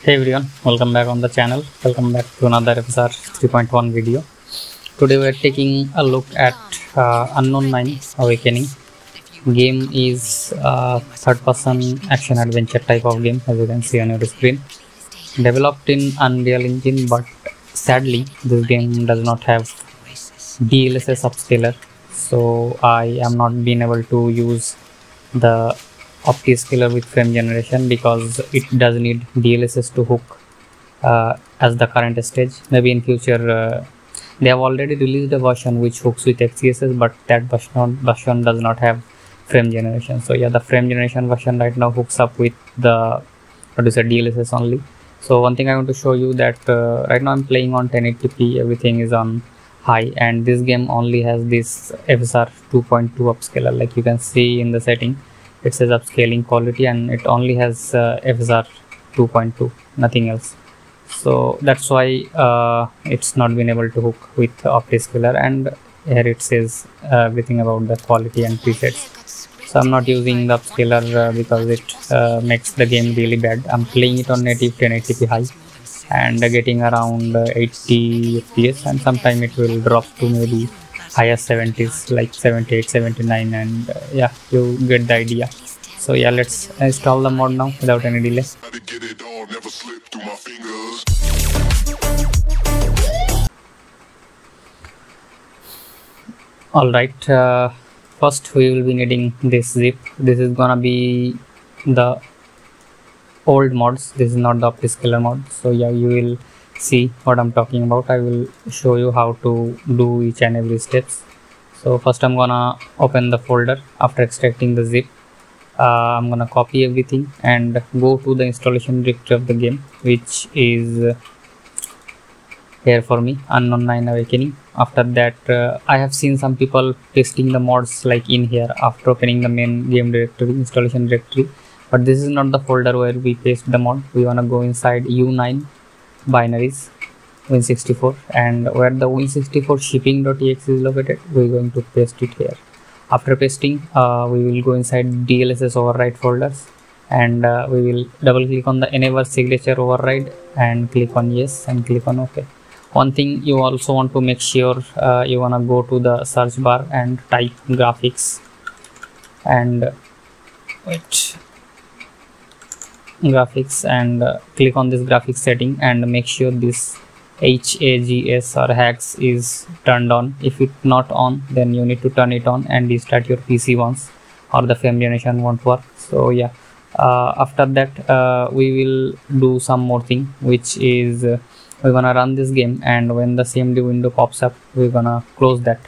Hey everyone, welcome back on the channel. Welcome back to another FSR 3.1 video. Today we are taking a look at uh, Unknown 9 Awakening. Game is a third-person action adventure type of game, as you can see on your screen. Developed in Unreal Engine, but sadly this game does not have DLSS upscaler, so I am not being able to use the OptiScaler with frame generation because it does need DLSS to hook uh, as the current stage. Maybe in future uh, they have already released a version which hooks with XeSS, but that version version does not have frame generation. So yeah, the frame generation version right now hooks up with the what is it DLSS only. So one thing I want to show you that uh, right now I'm playing on 1080p. Everything is on high, and this game only has this FSR 2.2 upscaler. Like you can see in the setting it says upscaling quality and it only has uh, FSR 2.2 nothing else. So that's why uh, it's not been able to hook with OptiScaler and here it says uh, everything about the quality and presets. So I'm not using the upscaler uh, because it uh, makes the game really bad. I'm playing it on native 1080p high and getting around uh, 80 fps and sometime it will drop to maybe higher 70s like 78 79 and uh, yeah you get the idea. So yeah let's install the mod now without any delay. Gotta get it all, never slip through my fingers. all right uh, first we will be needing this zip. This is gonna be the old mods. This is not the OptiScaler mod. So yeah you will see what i'm talking about. I will show you how to do each and every steps. So first i'm gonna open the folder after extracting the zip. Uh, i'm gonna copy everything and go to the installation directory of the game which is here for me unknown 9 awakening. After that uh, i have seen some people pasting the mods like in here after opening the main game directory installation directory. But this is not the folder where we paste the mod. We want to go inside u9 binaries win64 and where the win64 shipping.exe is located we're going to paste it here. After pasting uh, we will go inside dlss override folders and uh, we will double click on the enable signature override and click on yes and click on ok one thing you also want to make sure uh, you want to go to the search bar and type graphics. And wait graphics and uh, click on this graphics setting and make sure this HAGS or HAGS is turned on. If it's not on then you need to turn it on and restart your PC once or the frame generation won't work. So yeah. Uh, after that uh, we will do some more thing which is uh, we're gonna run this game and when the CMD window pops up we're gonna close that.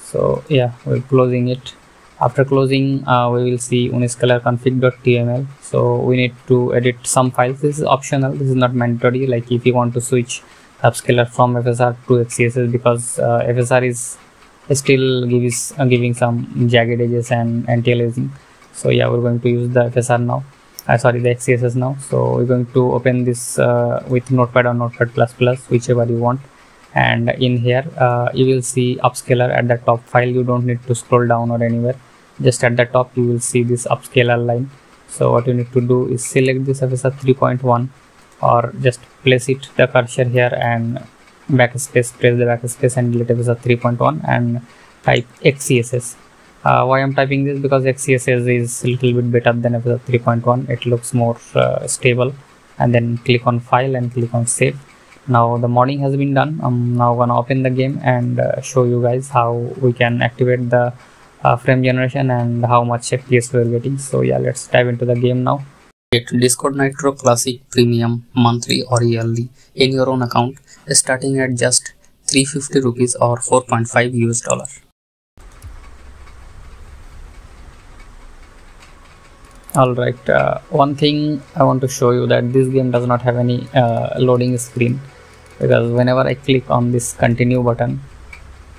So yeah we're closing it after closing uh, we will see uniscaler config.tml so we need to edit some files. This is optional. This is not mandatory. Like if you want to switch upscaler from fsr to XeSS because uh, fsr is still gives uh, giving some jagged edges and anti-aliasing. So yeah we're going to use the fsr now. Uh, sorry the XeSS now. So we're going to open this uh, with notepad or notepad plus plus whichever you want. And in here uh, you will see upscaler at the top file. You don't need to scroll down or anywhere just at the top you will see this upscaler line. So what you need to do is select this FSR 3.1 or just place it the cursor here and backspace press the backspace and delete FSR 3.1 and type XeSS uh, why I'm typing this? Because XeSS is a little bit better than FSR 3.1 it looks more uh, stable. And then click on file and click on save. Now the modding has been done. I'm now gonna open the game and uh, show you guys how we can activate the uh, frame generation and how much fps we're getting. So yeah let's dive into the game now. Get discord nitro classic premium monthly or yearly in your own account starting at just 350 rupees or 4.5 us dollar. All right uh, one thing i want to show you that this game does not have any uh, loading screen. Because whenever i click on this continue button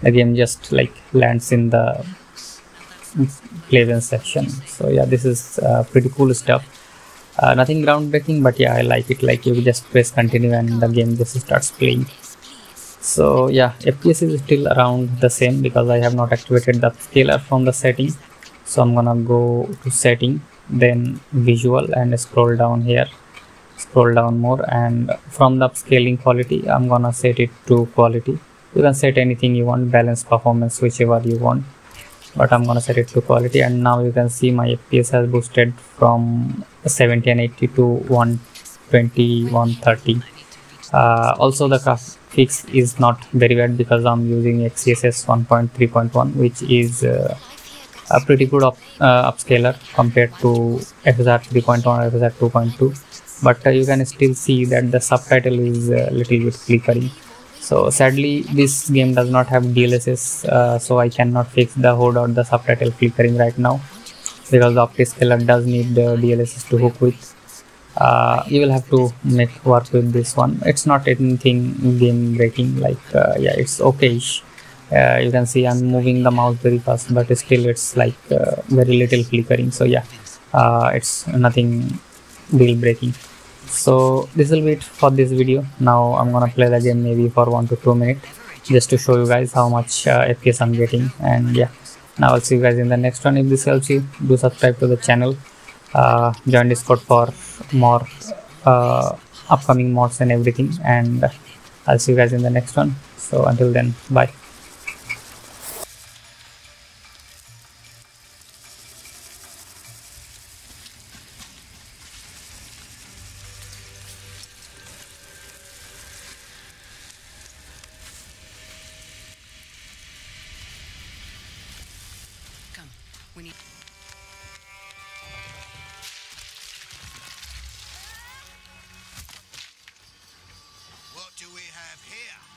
the game just like lands in the play section. So yeah this is uh, pretty cool stuff. Uh, nothing groundbreaking but yeah i like it. Like you just press continue and the game just starts playing. So yeah fps is still around the same because i have not activated the scaler from the setting. So i'm gonna go to setting then visual and scroll down here. Scroll down more and from the upscaling quality i'm gonna set it to quality. You can set anything you want balance performance whichever you want but i'm gonna set it to quality and now you can see my fps has boosted from 70 and 80 to 120 130 uh, also the graphics is not very bad because i'm using xess 1.3.1 which is uh, a pretty good up, uh, upscaler compared to FSR 3.1 or FSR 2.2 but uh, you can still see that the subtitle is a little bit flickering so sadly this game does not have DLSS uh, so I cannot fix the HUD or the subtitle flickering right now because the OptiScaler does need the DLSS to hook with. Uh, you will have to make work with this one. It's not anything game breaking like uh, yeah it's okay uh, you can see I'm moving the mouse very fast but still it's like uh, very little flickering. So yeah uh, it's nothing deal breaking so this will be it for this video. Now I'm gonna play the game maybe for one to two minutes just to show you guys how much uh, FPS I'm getting. And yeah now I'll see you guys in the next one. If this helps you do subscribe to the channel. Uh, join discord for more uh, upcoming mods and everything. And I'll see you guys in the next one. So until then bye have here?